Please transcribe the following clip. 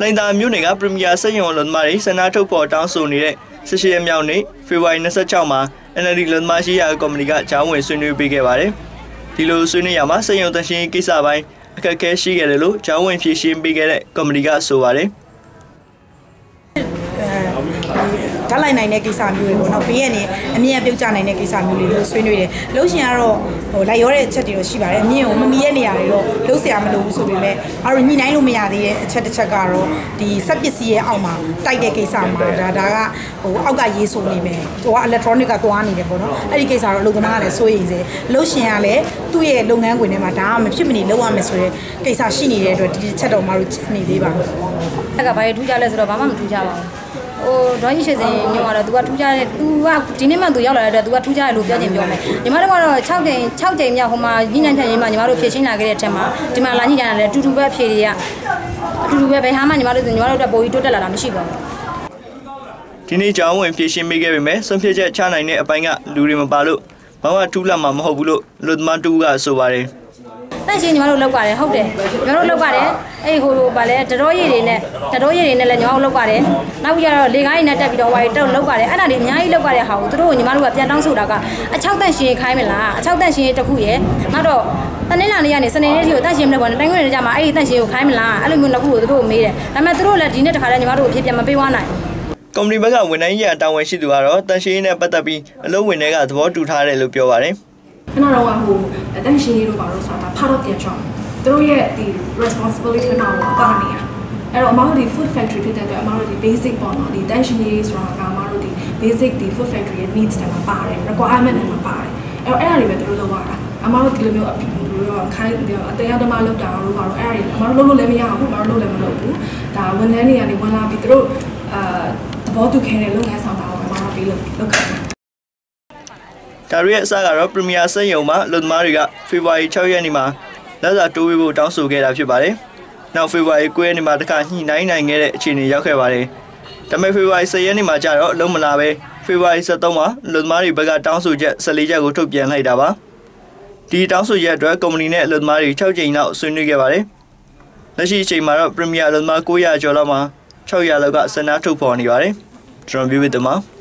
လိုင်တာမြို့နယ်ကပရီးမီယာစက်ရုံလွန်မားတွေဆန္ဒထုတ်ဖော်တောင်းဆိုနေတဲ့18ရက်မြောက်နေ့ဖေဖော်ဝါရီ26မှာ NLD လွန်မားရှိရာကော်မတီကကြားဝင်ဆွေးနွေးပေးခဲ့ပါတယ်။ဒီလိုဆွေးနွေးရမှာစက်ရုံတရှင်ကိစ္စပိုင်းအခက်အခဲရှိခဲ့တယ်လို့ကြားဝင်ဖြေရှင်းပေးခဲ့တဲ့ကော်မတီကဆိုပါတယ်။ ဓာတ်လိုက်နိုင်တဲ့ကိစ္စမျိုးတွေပေါ့နော်ဘေးကနေအမြင့်ပြုတ်ကျနိုင်တဲ့ကိစ္စမျိုးတွေလို့ဆွေးနွေးတယ်လို့ရှင်ကတော့ဟိုလိုက်ရောတဲ့အချက်တွေတော့ရှိပါတယ်အမြင့်ကိုမမီရဲ့နေရာတွေတော့လုံးဆရာမလိုဘူးဆိုပေမဲ့အားရညှိနှိုင်းလို့မရသေးတဲ့အချက်တစ်ချက်ကတော့ဒီစက်ပစ္စည်းရဲ့အောက်မှာတိုက်တဲ့ကိစ္စမှာဒါဒါကဟိုအောက်ကရေးဆိုနေမယ်ဟိုက electronic ကသွားနေတယ်ပေါ့နော်အဲ့ဒီကိစ္စတော့အလုပ်သမားကလည်းစိုးရိမ်စေလို့ရှင်ကလည်းသူ့ရဲ့လုပ်ငန်းခွင်ထဲမှာဒါကမဖြစ်မနေလုပ်ရမယ်ဆိုရဲကိစ္စရှိနေတဲ့အတွက်ဒီချက်တော့မတို့ချက်နေသေးပါဘူး။အဲ့ကဘာရထူးကြလဲဆိုတော့ဘာမှမထူးကြပါဘူး။ဟိုဒေါ်ကြီးရှိစင်ညီမတော့ तू ကထူးခြားတယ် तू ကဒီနေ့မှ तू ရောက်လာတဲ့အတွက် तू ကထူးခြားတယ်လို့ပြောချင်ပြောမယ်ညီမတို့ကတော့6ကြိမ်6ကြိမ်မြောက်ဟိုမှာညဉ့်ညံ့ဖြတ်ရင်းမှာညီမတို့ဖြည့်ရှင်းလာခဲ့တဲ့အထက်မှာဒီမှာလာညဉ့်ညံ့တယ်အတူတူပဲဖြည့်တွေကအတူတူပဲဘယ်ဟာမှညီမတို့ညီမတို့အတွက်ပိုပြီးတိုးတက်လာတာမရှိပါဘူးဒီနေ့ကြောင်းဝင်ဖြည့်ရှင်းပေးခဲ့ပေမဲ့ဆုံးဖြတ်ချက်ချနိုင်တဲ့အပိုင်းကလူတွေမပါလို့ဘာမှထူးလာမှာမဟုတ်ဘူးလို့လူသမားတူကဆိုပါတယ် တန့်ရှင်းညီမတို့လောက်ပါတယ်ဟုတ်တယ်ညီမတို့လောက်ပါတယ်အဲ့ဟိုဗာလဲတတော်ရည်တွေနဲ့တတော်ရည်တွေနဲ့လည်းညီမတို့လောက်ပါတယ်နောက်ပြီးတော့လေကားရည်နဲ့တက်ပြီးတော့ဟိုတုတ်လောက်ပါတယ်အဲ့ဒါတွေအများကြီးလောက်ပါတယ်ဟာကိုသူတို့ညီမတို့ကပြန်တောင်းဆိုတာကအချောက်တန့်ရှင်းခိုင်းမလားအချောက်တန့်ရှင်းတစ်ခုရယ်နောက်တော့တနေ့လာနေ့ကနေစနေနေ့ထိကိုတန့်ရှင်းမလို့ပေါ့တိုင်းခွင့်နေကြမှာအဲ့ဒီတန့်ရှင်းကိုခိုင်းမလားအဲ့လိုမျိုးတစ်ခုကိုသူတို့မေးတယ်ဒါပေမဲ့သူတို့လည်းဒီနေ့တခါတည်းညီမတို့အဖြစ်ပြန်မပေးဝနိုင်ကော်မတီဘက်ကဝန်ထမ်းရေးတာဝန်ရှိသူကတော့တန်ရှင်းနဲ့ပတ်သက်ပြီးအလုပ်ဝင်တွေကသဘောတူထားတယ်လို့ပြောပါတယ် ခဏတော့ဟိုတန်ရှင်းရေးတို့ပါလို့ဆိုတာ part of their job သူတို့ရဲ့ဒီ responsibility မှာပါနေရအဲ့တော့အမတို့ဒီ food factory ဖြစ်တဲ့အတွက်အမတို့ဒီ basic ပေါ့နော်ဒီ tension ရေးဆိုတာကအမတို့ဒီ basic ဒီ food factory ရဲ့ needs တွေမှာပါတယ် requirement တွေမှာပါတယ်အဲ့တော့အဲ့ဒါတွေပဲသူတို့လုပ်ရတာအမတို့ဒီလိုမျိုးခိုင်းအတရားဓမ္မလုပ်တာတို့ပါတော့အဲ့ဒါတွေအမတို့လုပ်လို့လည်းမရဘူးအမတို့လုပ်လည်းမလုပ်ဘူးဒါဝန်ထမ်းတွေကနေဝင်လာပြီးသူတို့အာသဘောတူခဲ့တဲ့လုပ်ငန်းဆောင်တာကိုအမတို့ပြီးလုပ်လုပ်ခဲ့တယ် ဒါရီရဲ့အစကတော့ပရီးမီယာစက်ရုံမှာလူသမားတွေကဖေဖော်ဝါရီ6ရက်နေ့မှာလက်စာတိုးပေးဖို့တောင်းဆိုခဲ့တာဖြစ်ပါတယ်။နောက်ဖေဖော်ဝါရီ9ရက်နေ့မှာတခါညှိနှိုင်းနိုင်ခဲ့တဲ့အခြေအနေရောက်ခဲ့ပါတယ်။ဒါပေမဲ့ဖေဖော်ဝါရီ10ရက်နေ့မှာကျတော့လုံးမလာပဲဖေဖော်ဝါရီ23မှာလူသမားတွေဘက်ကတောင်းဆိုချက်14ချက်ကိုထုတ်ပြန်လိုက်တာပါ။ဒီတောင်းဆိုချက်အတွက်ကုမ္ပဏီနဲ့လူသမားတွေ6ကြိမ်လောက်ဆွေးနွေးခဲ့ပါတယ်။လက်ရှိအချိန်မှာတော့ပရီးမီယာလူသမား900ကျော်လောက်မှာ600လောက်ကစနထုတ်ဖော်နေပါတယ်။ကျွန်တော်ပြောပြသမှာ